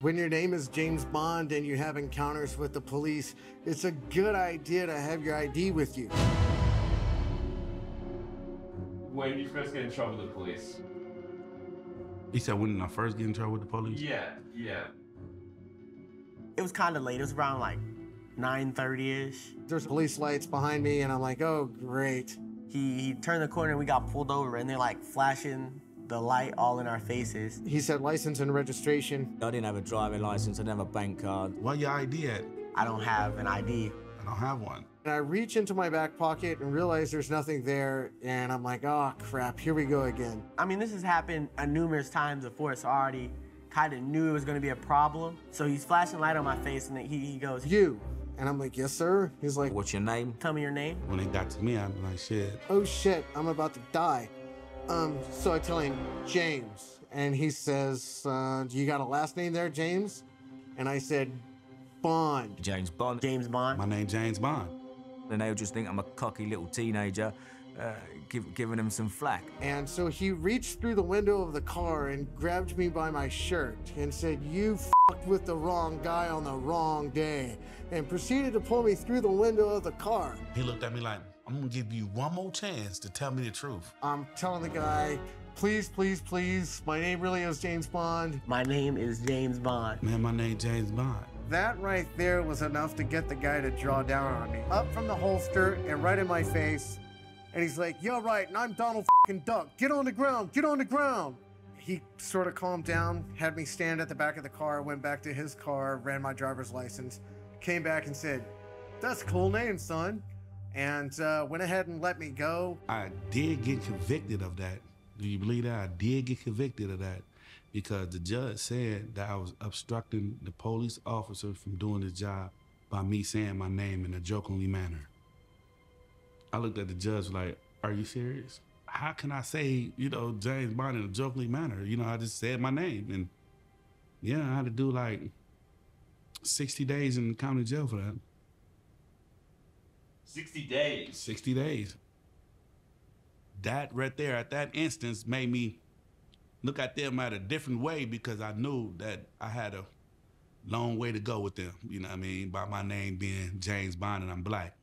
When your name is James Bond and you have encounters with the police, it's a good idea to have your ID with you. When did you first get in trouble with the police? He said, when did I first get in trouble with the police? Yeah, yeah. It was kind of late. It was around like 9.30ish. There's police lights behind me, and I'm like, oh, great. He, he turned the corner and we got pulled over and they're like flashing the light all in our faces. He said license and registration. I didn't have a driving license, I didn't have a bank card. Where your ID at? I don't have an ID. I don't have one. And I reach into my back pocket and realize there's nothing there, and I'm like, oh, crap, here we go again. I mean, this has happened uh, numerous times before, so I already kind of knew it was going to be a problem. So he's flashing light on my face, and he, he goes, You. And I'm like, yes, sir. He's like, What's your name? tell me your name. When it got to me, I'm like, shit. oh shit, I'm about to die. Um, so I tell him, James. And he says, uh, do you got a last name there, James? And I said, Bond. James Bond. James Bond. My name's James Bond. And they'll just think I'm a cocky little teenager uh, give, giving him some flack. And so he reached through the window of the car and grabbed me by my shirt and said, You fucked with the wrong guy on the wrong day, and proceeded to pull me through the window of the car. He looked at me like, I'm gonna give you one more chance to tell me the truth. I'm telling the guy, Please, please, please, my name really is James Bond. My name is James Bond. Man, my name James Bond. That right there was enough to get the guy to draw down on me. Up from the holster and right in my face. And he's like, You're right, and I'm Donald fucking Duck. Get on the ground, get on the ground. He sort of calmed down, had me stand at the back of the car, went back to his car, ran my driver's license, came back and said, That's a cool name, son. And uh, went ahead and let me go. I did get convicted of that. Do you believe that? I did get convicted of that because the judge said that I was obstructing the police officer from doing his job by me saying my name in a jokingly manner. I looked at the judge like, Are you serious? How can I say, you know, James Bond in a jokingly manner? You know, I just said my name. And yeah, I had to do like 60 days in the county jail for that. 60 days. 60 days. That right there at that instance made me look at them at a different way because I knew that I had a long way to go with them. You know what I mean? By my name being James Bond and I'm black.